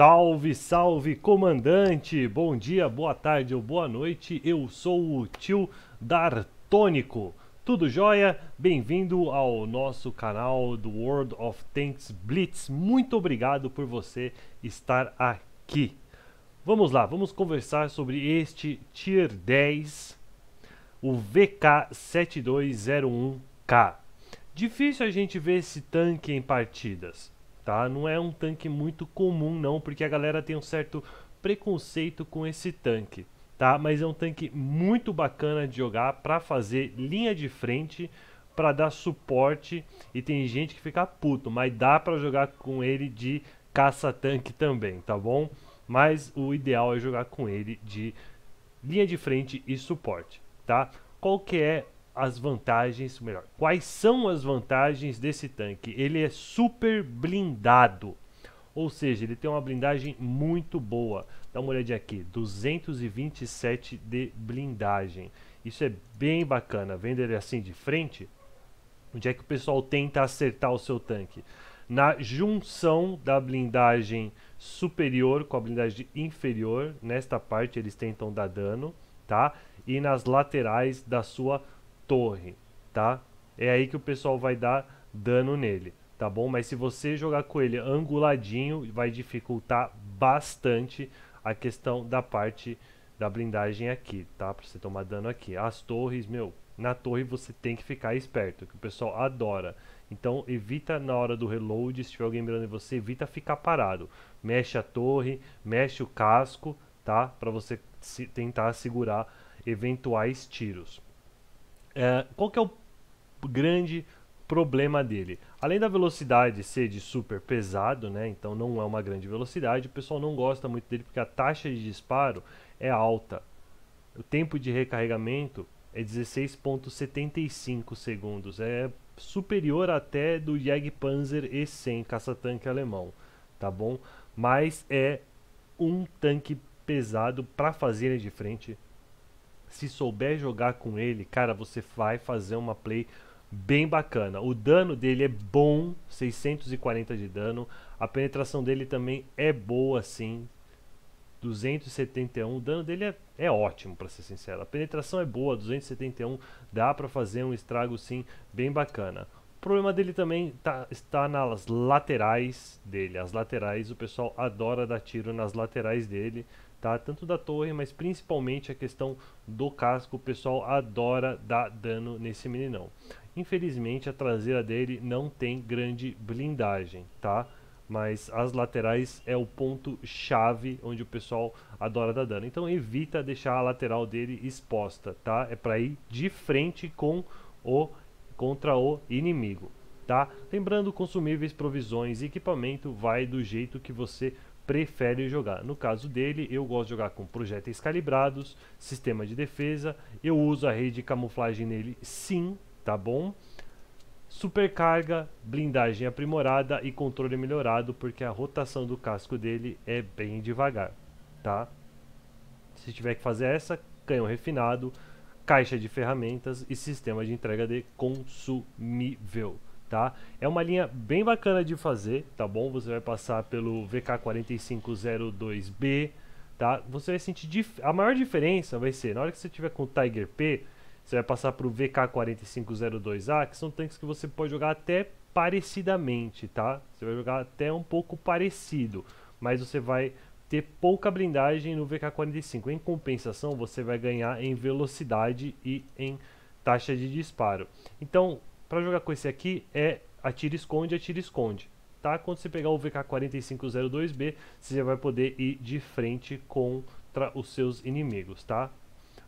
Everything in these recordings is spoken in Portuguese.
Salve, salve, comandante! Bom dia, boa tarde ou boa noite. Eu sou o tio Dartônico. Tudo jóia? Bem-vindo ao nosso canal do World of Tanks Blitz. Muito obrigado por você estar aqui. Vamos lá, vamos conversar sobre este Tier 10, o VK7201K. Difícil a gente ver esse tanque em partidas tá? Não é um tanque muito comum não, porque a galera tem um certo preconceito com esse tanque, tá? Mas é um tanque muito bacana de jogar para fazer linha de frente, para dar suporte e tem gente que fica puto, mas dá para jogar com ele de caça-tanque também, tá bom? Mas o ideal é jogar com ele de linha de frente e suporte, tá? Qual que é as vantagens, melhor, quais são as vantagens desse tanque? Ele é super blindado, ou seja, ele tem uma blindagem muito boa. Dá uma olhadinha aqui, 227 de blindagem. Isso é bem bacana, vendo ele assim de frente, onde é que o pessoal tenta acertar o seu tanque? Na junção da blindagem superior com a blindagem inferior, nesta parte eles tentam dar dano, tá? E nas laterais da sua torre, tá? É aí que o pessoal vai dar dano nele, tá bom? Mas se você jogar com ele anguladinho, vai dificultar bastante a questão da parte da blindagem aqui, tá? Pra você tomar dano aqui. As torres, meu, na torre você tem que ficar esperto, que o pessoal adora. Então evita na hora do reload, se tiver alguém mirando em você, evita ficar parado. Mexe a torre, mexe o casco, tá? Para você se, tentar segurar eventuais tiros. É, qual que é o grande problema dele? Além da velocidade ser de super pesado, né? Então não é uma grande velocidade, o pessoal não gosta muito dele porque a taxa de disparo é alta. O tempo de recarregamento é 16.75 segundos, é superior até do Jagdpanzer E100 caça-tanque alemão, tá bom? Mas é um tanque pesado para fazer de frente se souber jogar com ele, cara, você vai fazer uma play bem bacana. O dano dele é bom, 640 de dano. A penetração dele também é boa, sim. 271, o dano dele é, é ótimo, para ser sincero. A penetração é boa, 271, dá para fazer um estrago sim bem bacana. O problema dele também tá, está nas laterais dele. As laterais, o pessoal adora dar tiro nas laterais dele tá? Tanto da torre, mas principalmente a questão do casco, o pessoal adora dar dano nesse meninão. Infelizmente a traseira dele não tem grande blindagem, tá? Mas as laterais é o ponto chave onde o pessoal adora dar dano. Então evita deixar a lateral dele exposta, tá? É para ir de frente com o contra o inimigo, tá? Lembrando consumíveis, provisões e equipamento vai do jeito que você prefere jogar. No caso dele, eu gosto de jogar com projéteis calibrados, sistema de defesa, eu uso a rede de camuflagem nele sim, tá bom? Supercarga, blindagem aprimorada e controle melhorado, porque a rotação do casco dele é bem devagar, tá? Se tiver que fazer essa, canhão refinado, caixa de ferramentas e sistema de entrega de consumível tá? É uma linha bem bacana de fazer, tá bom? Você vai passar pelo VK4502B, tá? Você vai sentir a maior diferença vai ser na hora que você tiver com o Tiger P, você vai passar para o VK4502A, que são tanques que você pode jogar até parecidamente, tá? Você vai jogar até um pouco parecido, mas você vai ter pouca blindagem no VK45. Em compensação, você vai ganhar em velocidade e em taxa de disparo. Então, para jogar com esse aqui é atira esconde, atira esconde. Tá? Quando você pegar o VK4502B, você já vai poder ir de frente contra os seus inimigos, tá?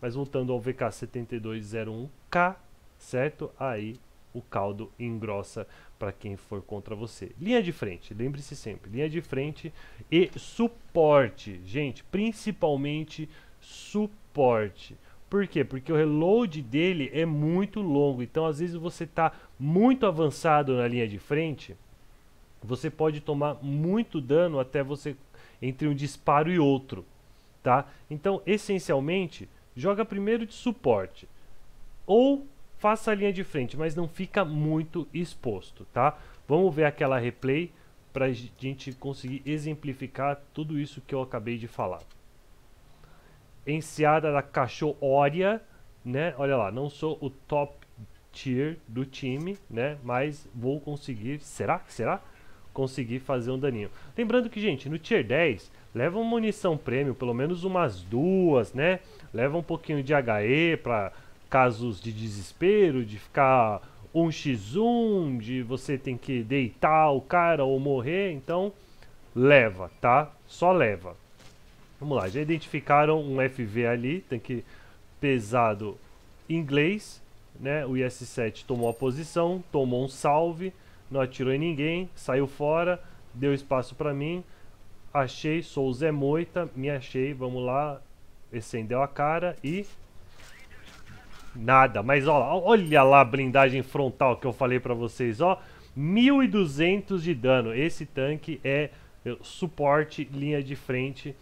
Mas voltando ao VK7201K, certo? Aí o caldo engrossa para quem for contra você. Linha de frente, lembre-se sempre, linha de frente e suporte. Gente, principalmente suporte. Por quê? Porque o reload dele é muito longo. Então, às vezes, você está muito avançado na linha de frente, você pode tomar muito dano até você entre um disparo e outro, tá? Então, essencialmente, joga primeiro de suporte ou faça a linha de frente, mas não fica muito exposto, tá? Vamos ver aquela replay para a gente conseguir exemplificar tudo isso que eu acabei de falar. Enseada da Cachorrória, né? Olha lá, não sou o top tier do time, né? Mas vou conseguir, será? Será? Conseguir fazer um daninho. Lembrando que, gente, no tier 10, leva uma munição prêmio, pelo menos umas duas, né? Leva um pouquinho de HE para casos de desespero, de ficar 1x1, de você tem que deitar o cara ou morrer, então leva, tá? Só leva. Vamos lá, já identificaram um FV ali, tem que pesado inglês, né? O IS-7 tomou a posição, tomou um salve, não atirou em ninguém, saiu fora, deu espaço para mim. Achei, sou o Zé Moita, me achei, vamos lá, acendeu a cara e nada. Mas ó, olha lá a blindagem frontal que eu falei para vocês, ó, 1200 de dano. Esse tanque é suporte linha de frente.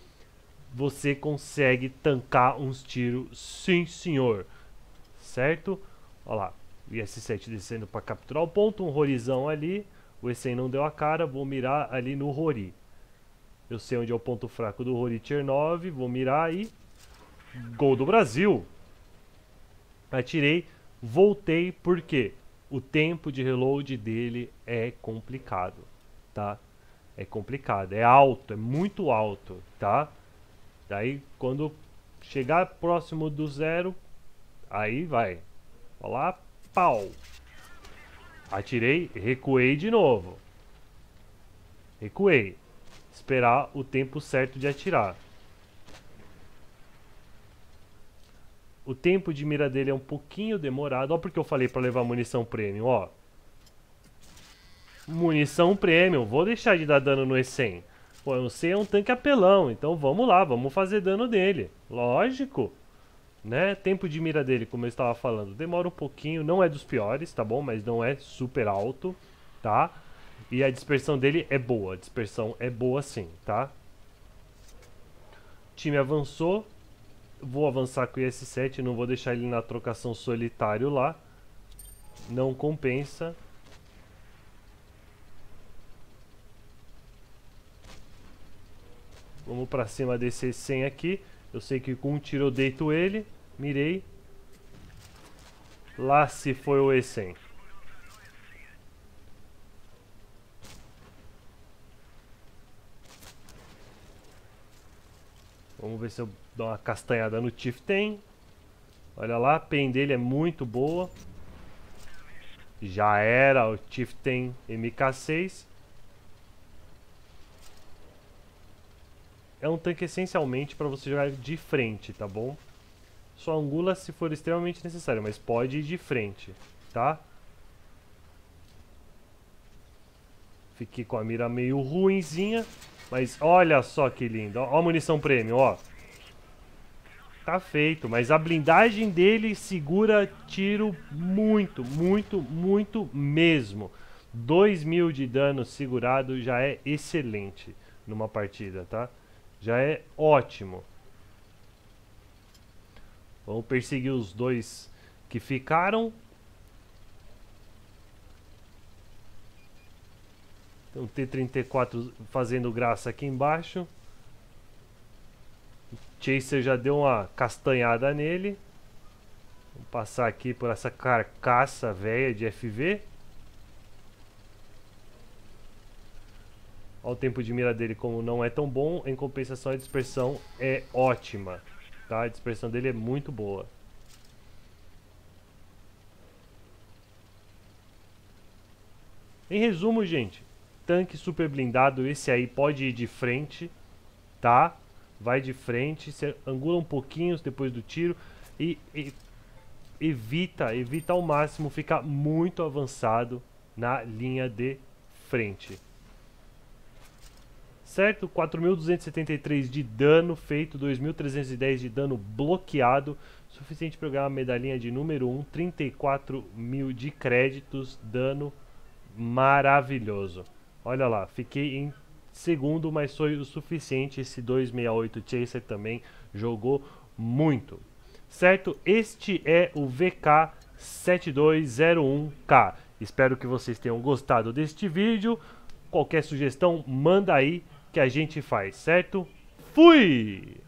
Você consegue tancar uns tiros, sim senhor. Certo? Olha lá, o IS-7 descendo para capturar o ponto, um Rorizão ali. O ECEM não deu a cara, vou mirar ali no Rori. Eu sei onde é o ponto fraco do Rori Tier 9, vou mirar e... Gol do Brasil! Atirei, voltei, porque o tempo de reload dele é complicado, tá? É complicado, é alto, é muito alto, tá? Daí, quando chegar próximo do zero, aí vai. Olá, pau. Atirei, recuei de novo. Recuei. Esperar o tempo certo de atirar. O tempo de mira dele é um pouquinho demorado. Ó porque eu falei para levar munição premium, ó. Munição premium. Vou deixar de dar dano no E100. Pô, eu sei é um tanque apelão, então vamos lá, vamos fazer dano dele. Lógico. Né? Tempo de mira dele, como eu estava falando, demora um pouquinho, não é dos piores, tá bom? Mas não é super alto, tá? E a dispersão dele é boa, a dispersão é boa sim, tá? O time avançou, vou avançar com o IS-7, não vou deixar ele na trocação solitário lá. Não compensa. Vamos pra cima desse 100 aqui. Eu sei que com um tiro eu deito ele. Mirei. Lá se foi o E100. Vamos ver se eu dou uma castanhada no Chieftain. Olha lá, a pen dele é muito boa. Já era o Chieftain MK6. É um tanque essencialmente para você jogar de frente, tá bom? Só angula se for extremamente necessário, mas pode ir de frente, tá? Fiquei com a mira meio ruinzinha, mas olha só que lindo. Ó, a munição premium, ó. Tá feito, mas a blindagem dele segura tiro muito, muito, muito mesmo. 2 mil de dano segurado já é excelente numa partida, tá? Já é ótimo. Vamos perseguir os dois que ficaram. Tem um T-34 fazendo graça aqui embaixo. O Chaser já deu uma castanhada nele. Vamos passar aqui por essa carcaça velha de FV. O tempo de mira dele como não é tão bom. Em compensação a dispersão é ótima. Tá? A dispersão dele é muito boa. Em resumo, gente, tanque super blindado, esse aí pode ir de frente, tá? Vai de frente, você angula um pouquinho depois do tiro e, e evita, evita ao máximo ficar muito avançado na linha de frente. Certo? 4.273 de dano feito, 2.310 de dano bloqueado, suficiente para ganhar a medalhinha de número 1, 34 mil de créditos, dano maravilhoso. Olha lá, fiquei em segundo, mas foi o suficiente. Esse 268 Chaser também jogou muito. Certo? Este é o VK7201K. Espero que vocês tenham gostado deste vídeo. Qualquer sugestão, manda aí que a gente faz, certo? Fui!